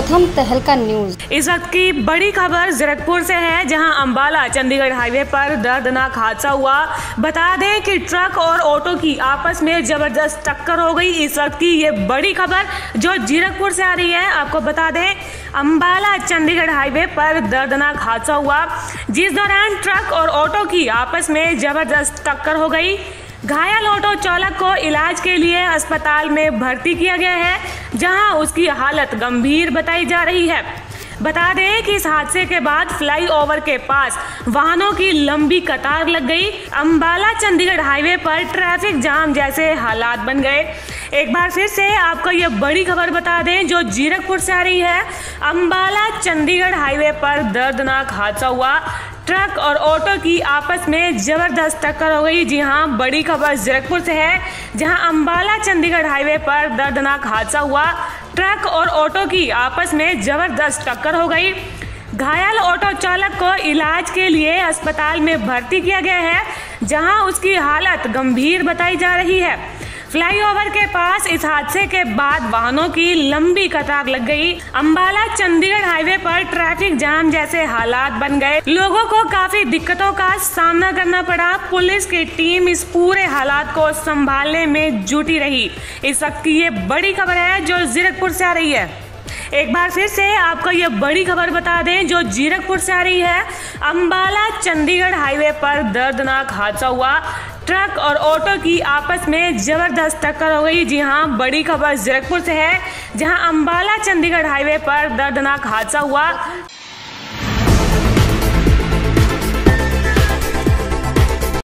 प्रथम तहलका न्यूज़। इस वक्त की बड़ी खबर जीरकपुर से है, जहाँ अंबाला चंडीगढ़ हाईवे पर दर्दनाक हादसा हुआ। बता दें कि ट्रक और ऑटो की आपस में ज़बरदस्त टक्कर हो गई। इस वक्त की ये बड़ी खबर जो जीरकपुर से आ रही है, आपको बता दें, अंबाला चंडीगढ़ हाईवे पर दर्दनाक हादसा हुआ, जिस दौरान ट्रक और ऑटो की आपस में ज़बरदस्त टक्कर हो गई। घायल ऑटो चालक को इलाज के लिए अस्पताल में भर्ती किया गया है, जहाँ उसकी हालत गंभीर बताई जा रही है। बता दें कि इस हादसे के बाद फ्लाईओवर के पास वाहनों की लंबी कतार लग गई। अंबाला चंडीगढ़ हाईवे पर ट्रैफ़िक जाम जैसे हालात बन गए। एक बार फिर से आपको ये बड़ी खबर बता दें, जो जीरकपुर से आ रही है। अंबाला चंडीगढ़ हाईवे पर दर्दनाक हादसा हुआ। ट्रक और ऑटो की आपस में ज़बरदस्त टक्कर हो गई। जी हाँ बड़ी खबर जीरकपुर से है, जहाँ अंबाला चंडीगढ़ हाईवे पर दर्दनाक हादसा हुआ। ट्रक और ऑटो की आपस में ज़बरदस्त टक्कर हो गई। घायल ऑटो चालक को इलाज के लिए अस्पताल में भर्ती किया गया है, जहाँ उसकी हालत गंभीर बताई जा रही है। फ्लाईओवर के पास इस हादसे के बाद वाहनों की लंबी कतार लग गई। अंबाला चंडीगढ़ हाईवे पर ट्रैफ़िक जाम जैसे हालात बन गए। लोगों को काफ़ी दिक्कतों का सामना करना पड़ा। पुलिस की टीम इस पूरे हालात को संभालने में जुटी रही। इस वक्त की ये बड़ी खबर है जो जीरकपुर से आ रही है। एक बार फिर से आपको ये बड़ी खबर बता दें जो जीरकपुर से आ रही है। अंबाला चंडीगढ़ हाईवे पर दर्दनाक हादसा हुआ। ट्रक और ऑटो की आपस में ज़बरदस्त टक्कर हो गई। जी हाँ बड़ी खबर जीरकपुर से है, जहाँ अंबाला चंडीगढ़ हाईवे पर दर्दनाक हादसा हुआ।